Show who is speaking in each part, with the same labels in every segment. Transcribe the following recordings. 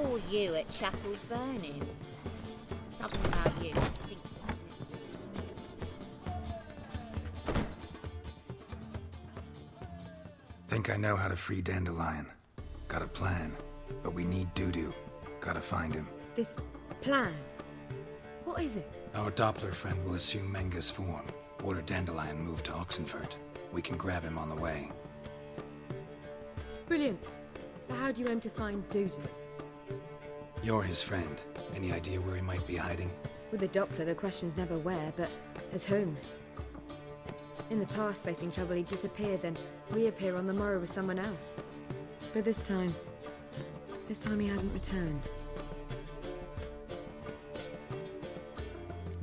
Speaker 1: saw you at Chapelle's Burning. Something about you stinks
Speaker 2: Think I know how to free Dandelion. Got a plan, but we need Dudu. Gotta find him.
Speaker 3: This plan? What is it?
Speaker 2: Our Doppler friend will assume Menge's form. Order Dandelion move to Oxenfurt. We can grab him on the way.
Speaker 3: Brilliant. But how do you aim to find Dudu?
Speaker 2: You're his friend. Any idea where he might be hiding?
Speaker 3: With the Doppler, the question's never where, but as whom? In the past, facing trouble, he'd disappear, then reappear on the morrow with someone else. But this time... This time he hasn't returned.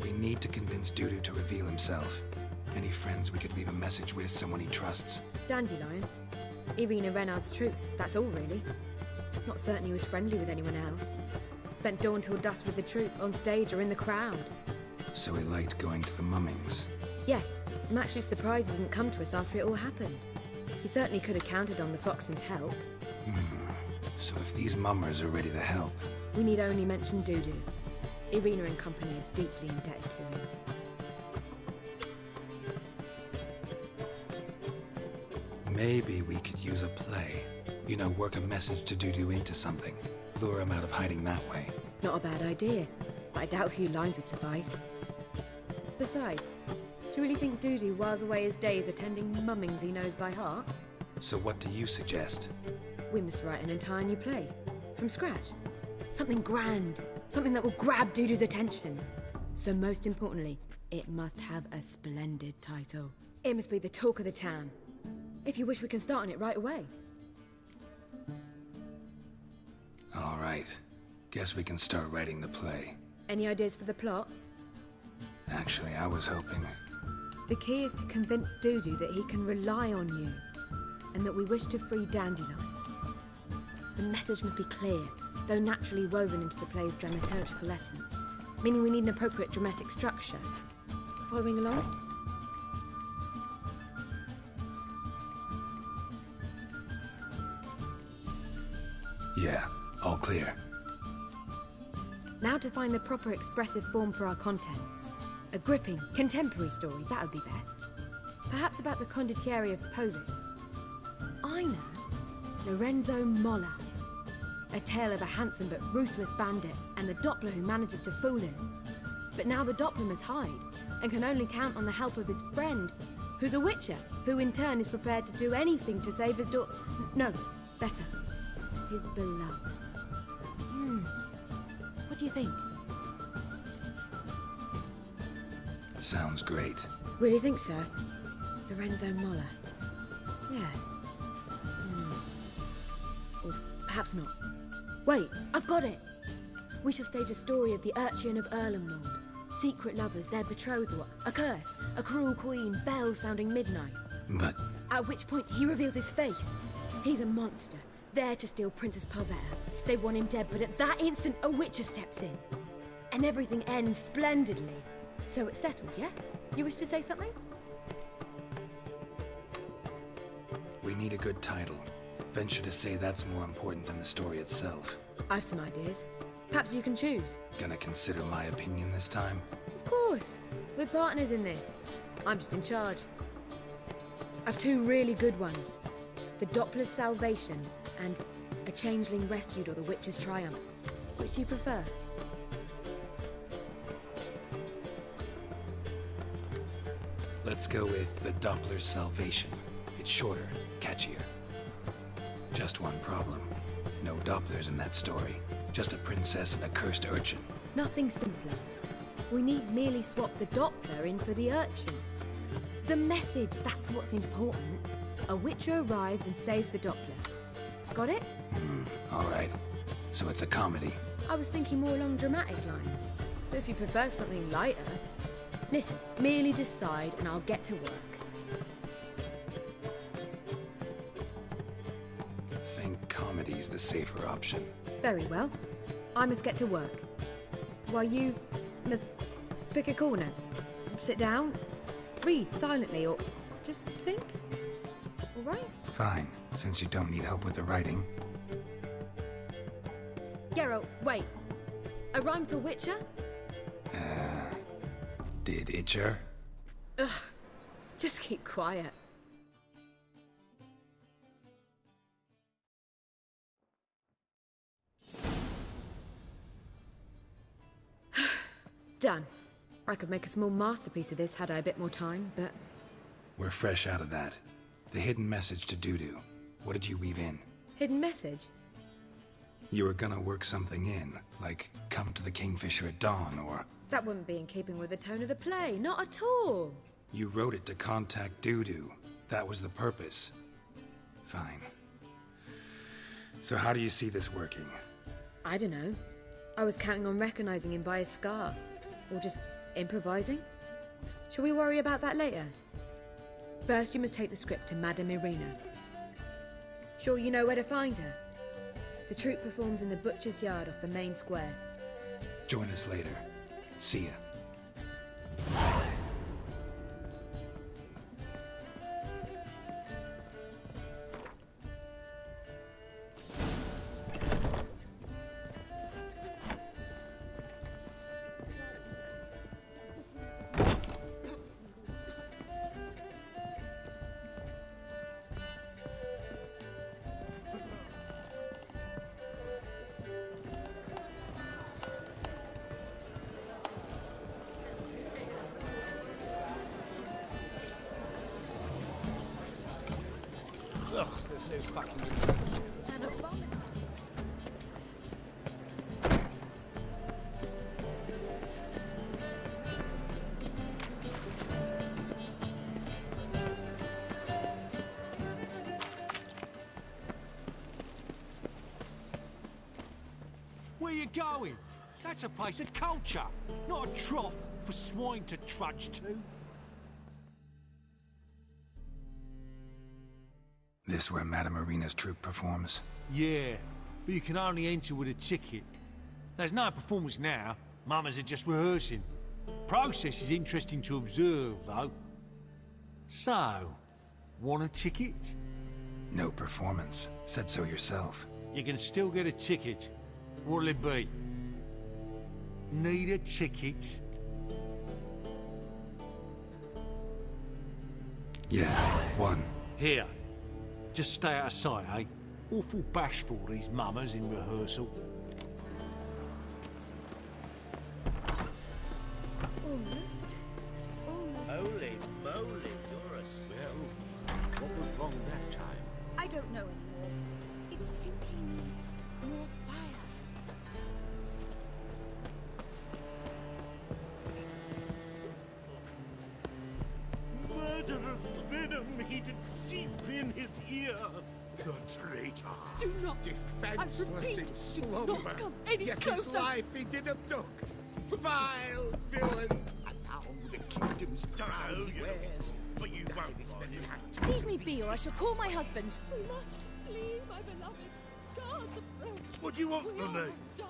Speaker 2: We need to convince Dudu to reveal himself. Any friends we could leave a message with, someone he trusts.
Speaker 3: Dandelion? Irina Renarde's troupe, that's all really. Not certain he was friendly with anyone else. Spent dawn till dusk with the troupe, on stage or in the crowd.
Speaker 2: So he liked going to the mummings.
Speaker 3: Yes, I'm actually surprised he didn't come to us after it all happened. He certainly could have counted on the Foxen's help. Hmm.
Speaker 2: So if these mummers are ready to help,
Speaker 3: We need only mention Dudu. Irina and company are deeply indebted to him.
Speaker 2: maybe we could use a play. You know, work a message to Dudu into something. Lure him out of hiding that way.
Speaker 3: Not a bad idea, but I doubt a few lines would suffice. Besides, do you really think Dudu whiles away his days attending mummings he knows by heart?
Speaker 2: So what do you suggest?
Speaker 3: We must write an entire new play. From scratch. Something grand. Something that will grab Dudu's attention. So most importantly, it must have a splendid title. It must be the talk of the town. If you wish, we can start on it right away.
Speaker 2: All right. Guess we can start writing the play.
Speaker 3: Any ideas for the plot?
Speaker 2: Actually, I was hoping.
Speaker 3: The key is to convince Dudu that he can rely on you, and that we wish to free Dandelion. The message must be clear, though naturally woven into the play's dramaturgical essence, meaning we need an appropriate dramatic structure. Following along?
Speaker 2: Clear.
Speaker 3: Now to find the proper expressive form for our content. A gripping, contemporary story, that would be best. Perhaps about the condottieri of Poviss. I know. Lorenzo Molla. A tale of a handsome but ruthless bandit and the Doppler who manages to fool him. But now the Doppler must hide and can only count on the help of his friend, who's a witcher, who in turn is prepared to do anything to save his daughter. No, better. His beloved. What do you think?
Speaker 2: Sounds great.
Speaker 3: Really think so? Lorenzo Molla. Yeah. Hmm. Or perhaps not. Wait, I've got it! We shall stage a story of the Urcheon of Erlenwald. Secret lovers, their betrothal, a curse, a cruel queen, bells sounding midnight.
Speaker 2: But
Speaker 3: At which point he reveals his face. He's a monster, there to steal Princess Pavetta. They want him dead, but at that instant a witcher steps in. And everything ends splendidly. So it's settled, yeah? You wish to say something?
Speaker 2: we need a good title. Venture to say that's more important than the story itself.
Speaker 3: I've some ideas. Perhaps you can choose.
Speaker 2: Gonna consider my opinion this time?
Speaker 3: Of course. We're partners in this. I'm just in charge. I've two really good ones. The Doppler's Salvation and A Changeling Rescued or The Witch's Triumph. Which do you prefer?
Speaker 2: Let's go with the Doppler's Salvation. It's shorter, catchier. Just one problem. No Dopplers in that story. Just a princess and a cursed Urcheon.
Speaker 3: Nothing simpler. We need merely swap the Doppler in for the Urcheon. The message, that's what's important. A witcher arrives and saves the Doppler. Got it?
Speaker 2: All right. So it's a comedy.
Speaker 3: I was thinking more along dramatic lines. But if you prefer something lighter. Listen, merely decide and I'll get to work.
Speaker 2: Think comedy's the safer option.
Speaker 3: Very well. I must get to work. While you must pick a corner. Sit down, read silently, or just think. All right?
Speaker 2: Fine, since you don't need help with the writing.
Speaker 3: Geralt, wait. A rhyme for Witcher?
Speaker 2: Uh, did Itcher?
Speaker 3: Ugh. Just keep quiet. Done. I could make a small masterpiece of this had I a bit more time, but
Speaker 2: We're fresh out of that. The hidden message to Dudu. What did you weave in?
Speaker 3: hidden message.
Speaker 2: You were gonna work something in, like come to the Kingfisher at dawn, or
Speaker 3: That wouldn't be in keeping with the tone of the play, not at all.
Speaker 2: you wrote it to contact Dudu. That was the purpose. Fine. So how do you see this working?
Speaker 3: I don't know. I was counting on recognizing him by his scar. Or just improvising. Shall we worry about that later? First, you must take the script to Madame Irina. Sure you know where to find her? The troupe performs in the butcher's yard off the main square.
Speaker 2: Join us later. See ya.
Speaker 4: No fucking.
Speaker 5: Where you going? That's a place of culture, not a trough for swine to trudge to.
Speaker 2: Where Madame Irina's troupe performs?
Speaker 5: Yeah, but you can only enter with a ticket. There's no performance now. Mamas are just rehearsing. Process is interesting to observe, though. So, want a ticket?
Speaker 2: No performance. Said so yourself.
Speaker 5: You can still get a ticket. What'll it be? Need a ticket?
Speaker 2: Yeah, one.
Speaker 5: Here. Just stay out of sight, eh? Awful bashful, these mummers in rehearsal.
Speaker 6: Me be, or I shall call my husband. We must flee, my beloved. Guards approach.
Speaker 7: What do you want
Speaker 6: We
Speaker 7: from me?
Speaker 6: die.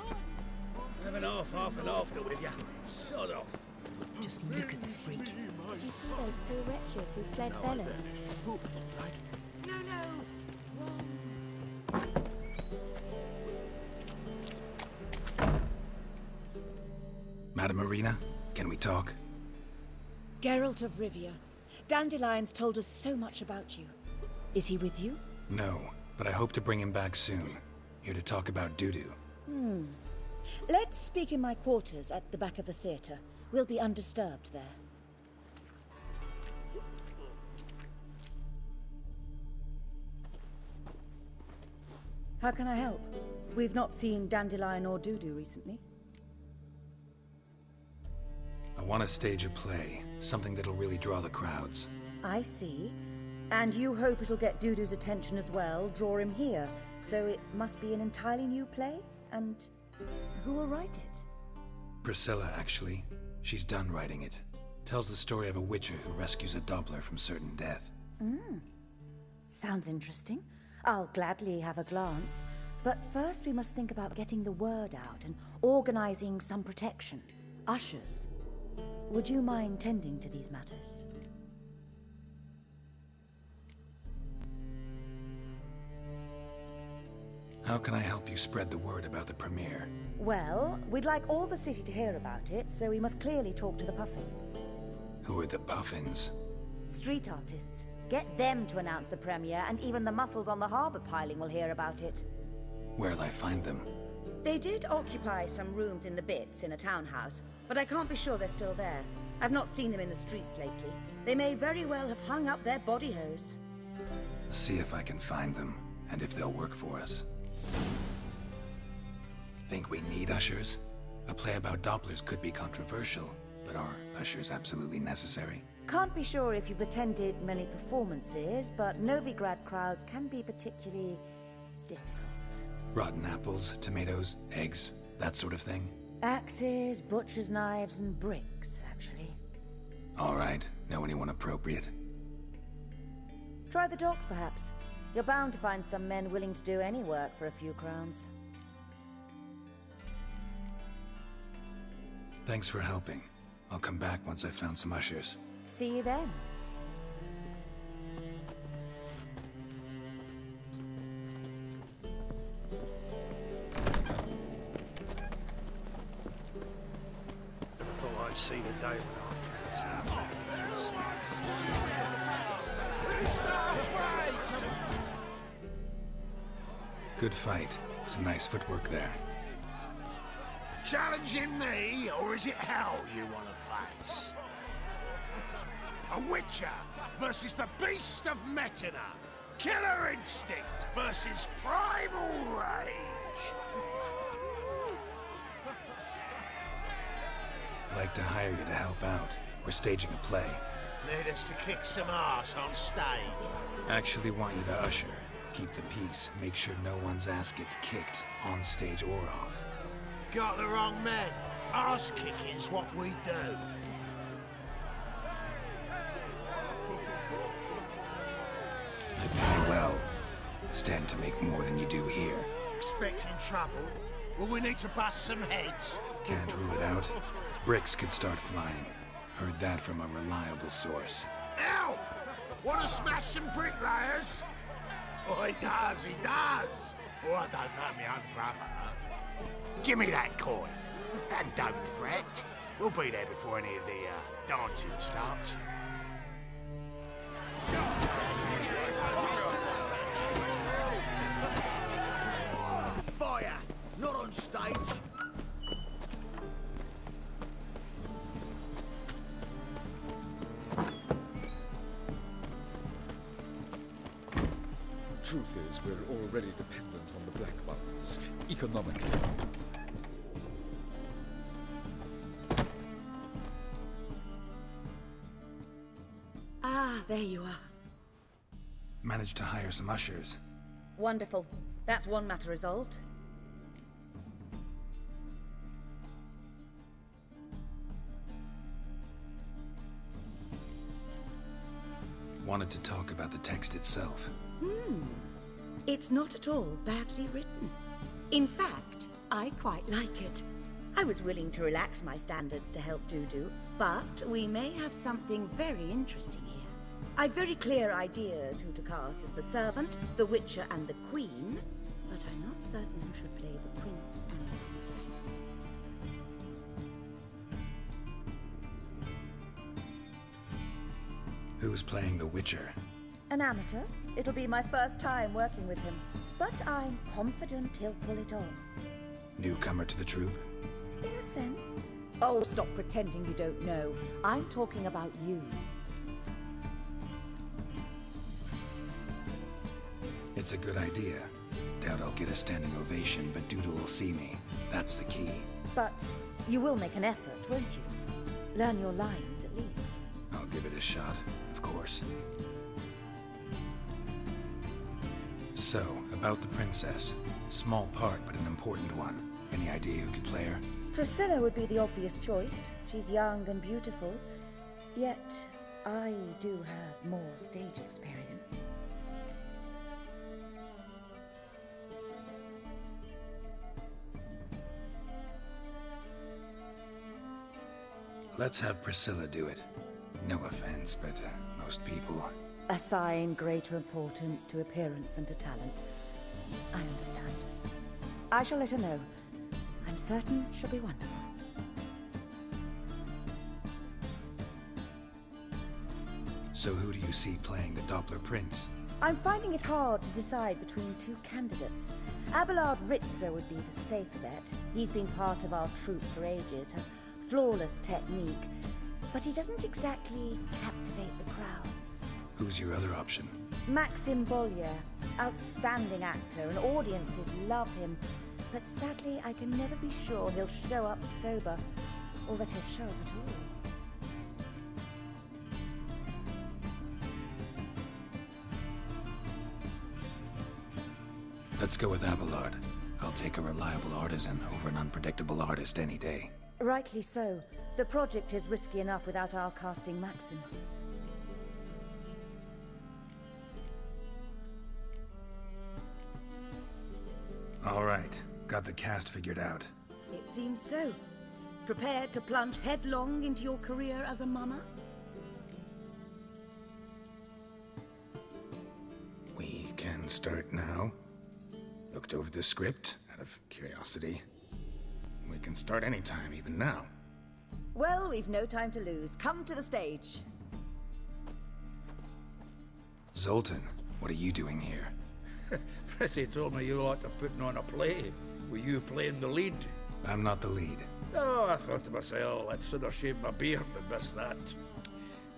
Speaker 7: Have an half, half and after with you. Sod off.
Speaker 6: Just look at the freak.
Speaker 8: Did you see those poor wretches who fled Velen?
Speaker 1: No, no. Wrong.
Speaker 2: Madame Irina, can we talk?
Speaker 9: Geralt of Rivia. Dandelion's told us so much about you. Is he with you?
Speaker 2: No, but I hope to bring him back soon. Here to talk about Dudu. Hmm.
Speaker 9: Let's speak in my quarters at the back of the theatre. We'll be undisturbed there. How can I help? We've not seen Dandelion or Dudu recently.
Speaker 2: I want to stage a play, something that'll really draw the crowds.
Speaker 9: I see. And you hope it'll get Dudu's attention as well, draw him here. So it must be an entirely new play? And who will write it?
Speaker 2: Priscilla, actually. She's done writing it. Tells the story of a witcher who rescues a Doppler from certain death. Hmm.
Speaker 9: Sounds interesting. I'll gladly have a glance. But first, we must think about getting the word out and organizing some protection. Ushers. Would you mind tending to these matters?
Speaker 2: How can I help you spread the word about the premiere?
Speaker 9: Well, we'd like all the city to hear about it, so we must clearly talk to the Puffins.
Speaker 2: Who are the Puffins?
Speaker 9: Street artists. Get them to announce the premiere, and even the mussels on the harbour piling will hear about it.
Speaker 2: Where'll I find them?
Speaker 9: They did occupy some rooms in the Bits in a townhouse, but I can't be sure they're still there. I've not seen them in the streets lately. They may very well have hung up their body hose.
Speaker 2: See if I can find them, and if they'll work for us. Think we need ushers? A play about Dopplers could be controversial, but are ushers absolutely necessary?
Speaker 9: Can't be sure if you've attended many performances, but Novigrad crowds can be particularly difficult.
Speaker 2: Rotten apples, tomatoes, eggs, that sort of thing?
Speaker 9: Axes, butcher's knives, and bricks, actually.
Speaker 2: All right. Know anyone appropriate?
Speaker 9: Try the docks, perhaps. You're bound to find some men willing to do any work for a few crowns.
Speaker 2: Thanks for helping. I'll come back once I've found some ushers.
Speaker 9: See you then.
Speaker 7: See the day when our
Speaker 2: Good fight. Some nice footwork there.
Speaker 10: Challenging me, or is it hell you want to face? A Witcher versus the Beast of Metina. Killer Instinct versus Primal Rage.
Speaker 2: Like to hire you to help out. We're staging a play.
Speaker 10: Need us to kick some ass on stage.
Speaker 2: Actually want you to usher. Keep the peace. Make sure no one's ass gets kicked, on stage or off.
Speaker 10: Got the wrong man. Ass kicking's what we do.
Speaker 2: I pay well. Stand to make more than you do here.
Speaker 10: Expecting trouble? Well, we need to bust some heads?
Speaker 2: Can't rule it out. Bricks could start flying. Heard that from a reliable source.
Speaker 10: Ow! Want to smash some bricklayers? Oh, he does, he does. Oh, I don't know my own brother. Give me that coin. And don't fret. We'll be there before any of the uh, dancing starts.
Speaker 11: Fire! Not on stage!
Speaker 12: Already dependent on the Black Ones, economically.
Speaker 9: Ah, there you are.
Speaker 2: Managed to hire some ushers.
Speaker 9: Wonderful. That's one matter resolved.
Speaker 2: Wanted to talk about the text itself.
Speaker 9: Hmm. It's not at all badly written. In fact, I quite like it. I was willing to relax my standards to help Dudu, but we may have something very interesting here. I've very clear ideas who to cast as the servant, the witcher, and the queen, but I'm not certain who should play the prince and the princess.
Speaker 2: Who's playing the Witcher?
Speaker 9: An amateur. It'll be my first time working with him, but I'm confident he'll pull it off.
Speaker 2: Newcomer to the troupe?
Speaker 9: In a sense. Oh, stop pretending you don't know. I'm talking about you.
Speaker 2: It's a good idea. Doubt I'll get a standing ovation, but Dudu will see me. That's the key.
Speaker 9: But you will make an effort, won't you? Learn your lines, at least.
Speaker 2: I'll give it a shot, of course. So, about the princess. Small part, but an important one. Any idea who could play her?
Speaker 9: Priscilla would be the obvious choice. She's young and beautiful. Yet, I do have more stage experience.
Speaker 2: Let's have Priscilla do it. No offense, but uh, most people.
Speaker 9: Assign greater importance to appearance than to talent. I understand. I shall let her know. I'm certain she'll be wonderful.
Speaker 2: So who do you see playing the Doppler Prince?
Speaker 9: I'm finding it hard to decide between two candidates. Abelard Ritzer would be the safer bet. He's been part of our troupe for ages, has flawless technique, but he doesn't exactly captivate the crowds.
Speaker 2: Who's your other option?
Speaker 9: Maxim Bollier, outstanding actor, and audiences love him. But sadly, I can never be sure he'll show up sober, or that he'll show up at all.
Speaker 2: Let's go with Abelard. I'll take a reliable artisan over an unpredictable artist any day.
Speaker 9: Rightly so. The project is risky enough without our casting Maxim.
Speaker 2: All right, got the cast figured out.
Speaker 9: It seems so. Prepared to plunge headlong into your career as a mama?
Speaker 2: We can start now. Looked over the script out of curiosity. We can start anytime, even now.
Speaker 9: Well, we've no time to lose. Come to the stage.
Speaker 2: Zoltan, what are you doing here?
Speaker 7: Prissy told me you like to putting on a play. Were you playing the lead?
Speaker 2: I'm not the lead.
Speaker 7: Oh, I thought to myself, I'd sooner shave my beard than miss that.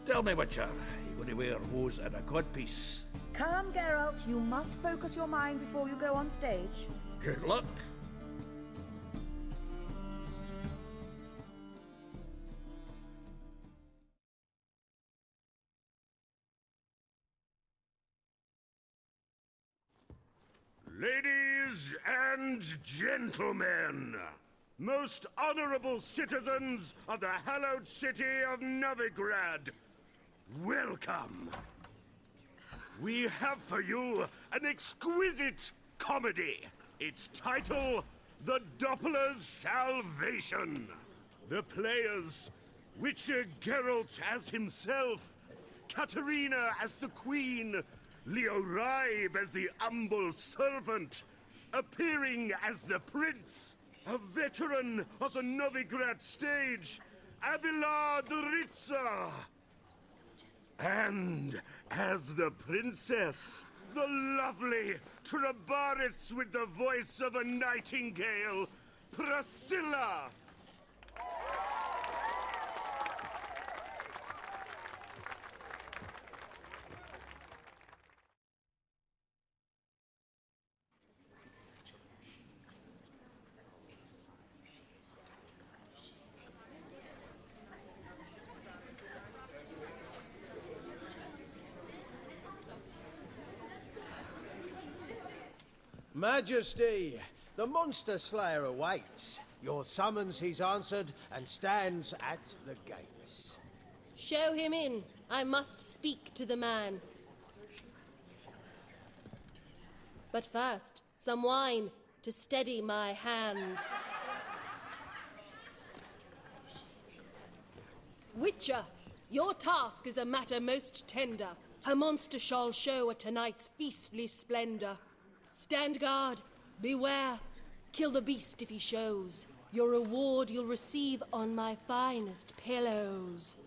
Speaker 7: Tell me, Witcher, you going to wear hose and a codpiece?
Speaker 9: Come, Geralt. You must focus your mind before you go on stage.
Speaker 7: Good luck.
Speaker 13: And gentlemen, most honorable citizens of the hallowed city of Novigrad, welcome. We have for you an exquisite comedy. Its title, The Doppler's Salvation. The players, Witcher Geralt as himself, Katerina as the Queen, Leo Raib as the humble servant, appearing as the Prince, a veteran of the Novigrad stage, Abelard Ritza. And as the Princess, the lovely trobairitz with the voice of a nightingale, Priscilla.
Speaker 14: Majesty, the monster slayer awaits. Your summons he's answered and stands at the gates.
Speaker 15: Show him in. I must speak to the man. But first, some wine to steady my hand. Witcher, your task is a matter most tender. Her monster shall show at tonight's feastly splendor. Stand guard, beware. Kill the beast if he shows. Your reward you'll receive on my finest pillows.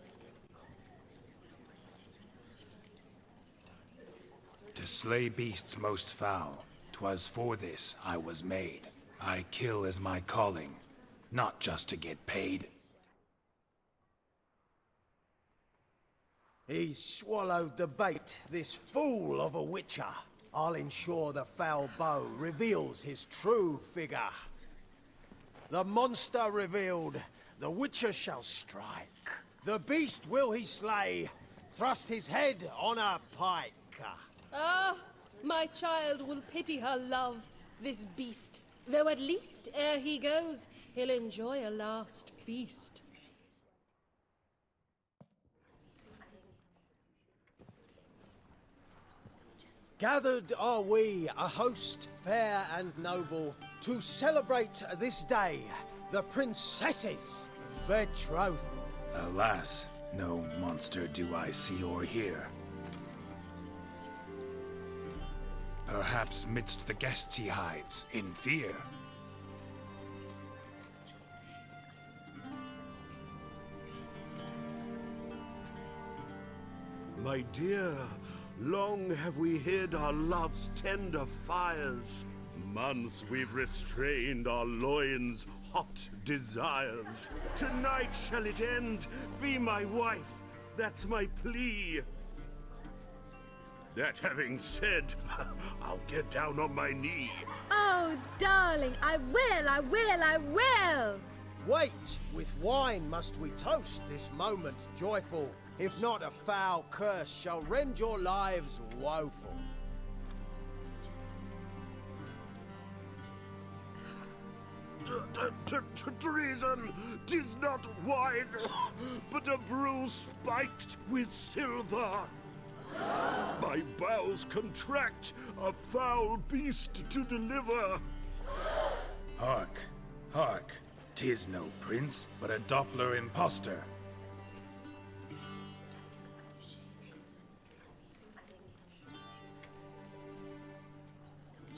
Speaker 2: To slay beasts most foul, 'twas for this I was made. I kill as my calling, not just to get paid.
Speaker 14: He's swallowed the bait, this fool of a witcher. I'll ensure the foul bow reveals his true figure. The monster revealed, the witcher shall strike. The beast will he slay, thrust his head on a pike.
Speaker 15: Ah, my child will pity her love, this beast. Though at least, ere he goes, he'll enjoy a last feast.
Speaker 14: Gathered are we, a host fair and noble, to celebrate this day, the princess's betrothal.
Speaker 2: Alas, no monster do I see or hear. Perhaps midst the guests he hides, in fear.
Speaker 13: My dear, long have we hid our love's tender fires. Months we've restrained our loins' hot desires. Tonight shall it end. Be my wife. That's my plea. That having said, I'll get down on my knee.
Speaker 3: Oh, darling, I will, I will, I will!
Speaker 14: Wait, with wine must we toast this moment joyful. If not, a foul curse shall rend your lives woeful.
Speaker 13: Treason! Tis not wine, but a brew spiked with silver. My bowels contract, a foul beast to deliver.
Speaker 2: Hark, hark. Tis no prince, but a Doppler impostor.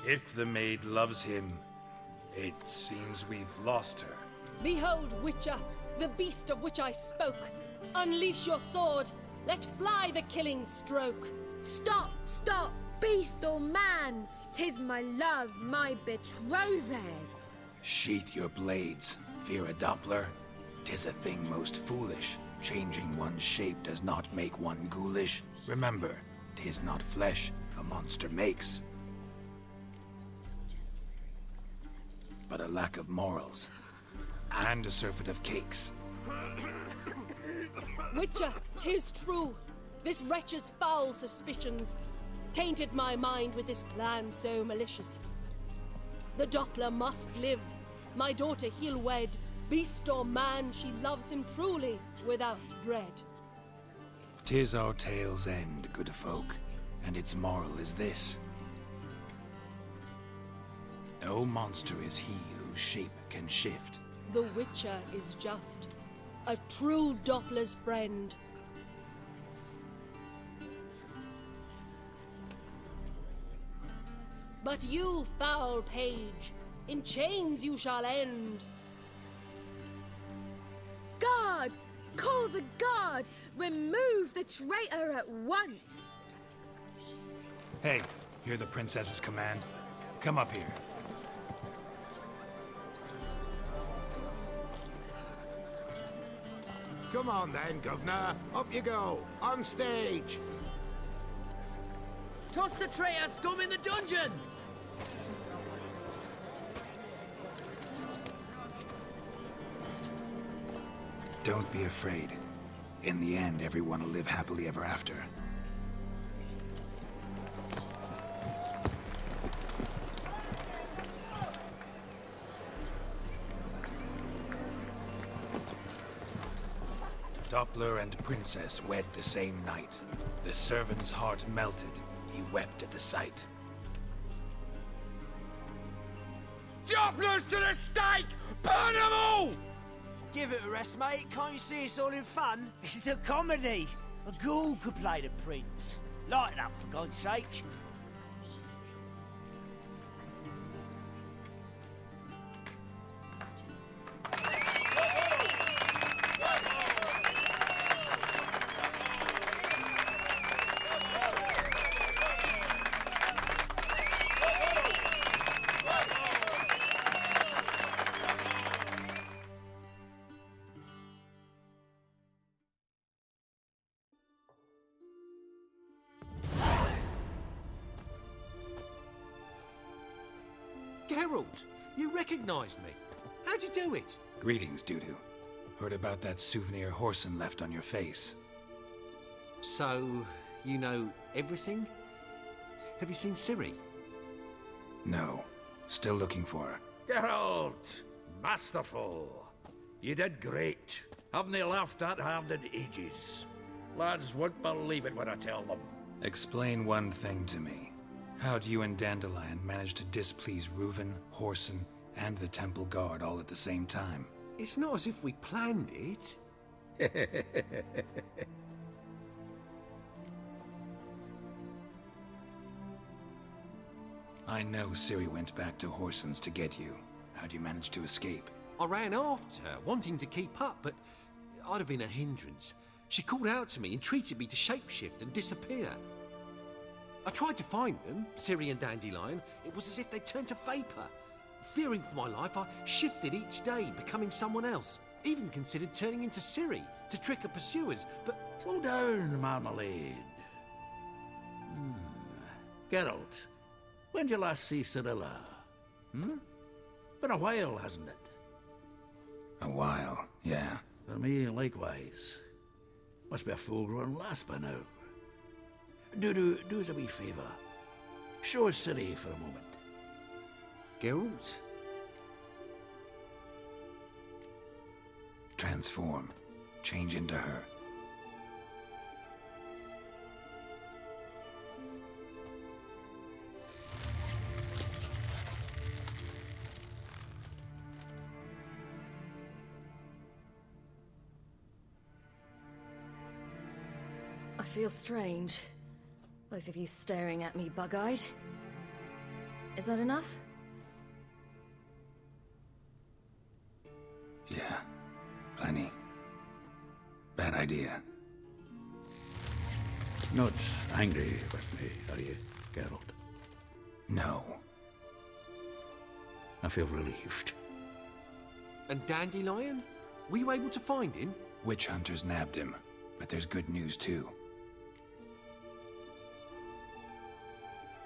Speaker 2: If the maid loves him, it seems we've lost her.
Speaker 15: Behold, Witcher, the beast of which I spoke. Unleash your sword. Let fly the killing stroke.
Speaker 3: Stop, stop, beast or man! Tis my love, my betrothed.
Speaker 2: Sheath your blades, fear a Doppler. Tis a thing most foolish. Changing one's shape does not make one ghoulish. Remember, tis not flesh a monster makes, but a lack of morals and a surfeit of cakes.
Speaker 15: Witcher, tis true. This wretch's foul suspicions tainted my mind with this plan so malicious. The Doppler must live. My daughter he'll wed. Beast or man, she loves him truly, without dread.
Speaker 2: Tis our tale's end, good folk, and its moral is this. No monster is he whose shape can shift.
Speaker 15: The Witcher is just a true Doppler's friend. But you, foul page, in chains you shall end.
Speaker 3: Guard! Call the guard! Remove the traitor at once!
Speaker 2: Hey, hear the princess's command? Come up here.
Speaker 10: Come on then, Governor. Up you go. On stage.
Speaker 16: Toss the traitor scum in the dungeon!
Speaker 2: Don't be afraid. In the end, everyone will live happily ever after. Doppler and Princess wed the same night. The servant's heart melted. He wept at the sight.
Speaker 16: Dopplers to the stake! Burn them all!
Speaker 17: Give it a rest, mate. Can't you see it's all in fun? This is a comedy. A ghoul could play the prince. Lighten up, for God's sake.
Speaker 5: Recognized me. How'd you do it?
Speaker 2: Greetings, Dudu. Heard about that souvenir Whoreson left on your face.
Speaker 5: So, you know everything? Have you seen Ciri?
Speaker 2: No. Still looking for her.
Speaker 7: Geralt! Masterful! You did great. Haven't they laughed that hard in ages? Lads won't believe it when I tell them.
Speaker 2: Explain one thing to me. How'd you and Dandelion manage to displease Reuven, Whoreson, and the Temple Guard all at the same time?
Speaker 5: It's not as if we planned it.
Speaker 2: I know Ciri went back to Whoreson's to get you. How'd you manage to escape?
Speaker 4: I ran after her, wanting to keep up, but I'd have been a hindrance. She called out to me, entreated me to shapeshift and disappear. I tried to find them, Ciri and Dandelion. It was as if they turned to vapour. Fearing for my life, I shifted each day, becoming someone else. Even considered turning into Ciri to trick her pursuers, but.
Speaker 7: Slow down, Marmalade. Hmm. Geralt, when did you last see Cirilla? Hmm? Been a while, hasn't it?
Speaker 2: A while, yeah.
Speaker 7: For me, likewise. Must be a full-grown lass by now. Do, do, do us a wee favour. Show us Ciri for a moment.
Speaker 4: Geralt?
Speaker 2: Transform. Change into her.
Speaker 18: I feel strange. Both of you staring at me bug-eyed. Is that enough?
Speaker 2: Yeah. Plenty. Idea.
Speaker 7: Not angry with me, are you, Geralt?
Speaker 2: No.
Speaker 7: I feel relieved.
Speaker 4: And Dandelion? Were you able to find him?
Speaker 2: Witch hunters nabbed him, but there's good news too.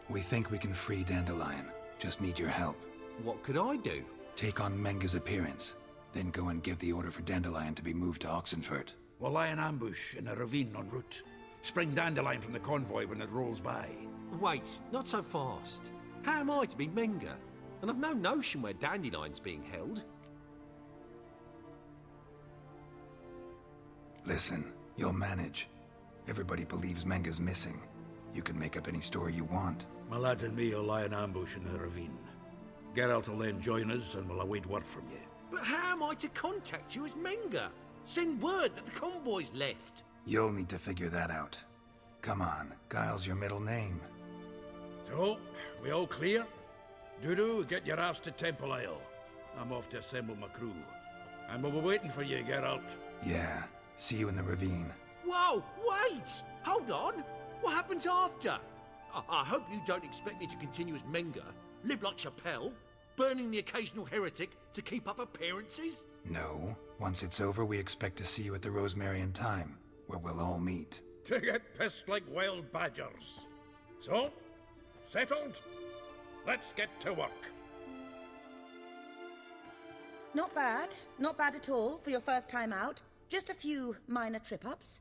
Speaker 2: We think we can free Dandelion. Just need your help.
Speaker 4: What could I do?
Speaker 2: Take on Menge's appearance, then go and give the order for Dandelion to be moved to Oxenfurt.
Speaker 7: We'll lie in ambush in a ravine en route. Spring Dandelion from the convoy when it rolls by.
Speaker 4: Wait, not so fast. How am I to be Menge? And I've no notion where Dandelion's being held.
Speaker 2: Listen, you'll manage. Everybody believes Menge's missing. You can make up any story you want.
Speaker 7: My lads and me will lie in ambush in the ravine. Geralt will then join us and we'll await word from you.
Speaker 4: But how am I to contact you as Menge? Send word that the convoy's left.
Speaker 2: You'll need to figure that out. Come on, Guile's your middle name.
Speaker 7: So, we all clear? Dudu, get your ass to Temple Isle. I'm off to assemble my crew. And we'll be waiting for you, Geralt.
Speaker 2: Yeah, see you in the ravine.
Speaker 4: Whoa, wait! Hold on! What happens after? I, I hope you don't expect me to continue as Menge, live like Chapelle, burning the occasional heretic to keep up appearances?
Speaker 2: No. Once it's over, we expect to see you at the Rosemary and Thyme, where we'll all meet.
Speaker 7: To get pissed like wild badgers. So, settled? Let's get to work.
Speaker 9: Not bad. Not bad at all for your first time out. Just a few minor trip-ups.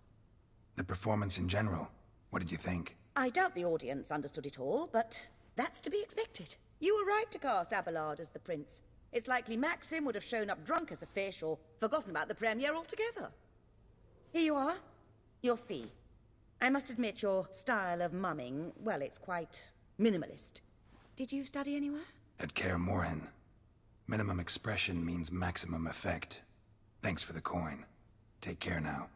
Speaker 2: The performance in general, what did you think?
Speaker 9: I doubt the audience understood it all, but that's to be expected. You were right to cast Abelard as the prince. It's likely Maxim would have shown up drunk as a fish or forgotten about the premiere altogether. Here you are. Your fee. I must admit your style of mumming, well, it's quite minimalist. Did you study anywhere?
Speaker 2: At Kaer Morhen. Minimum expression means maximum effect. Thanks for the coin. Take care now.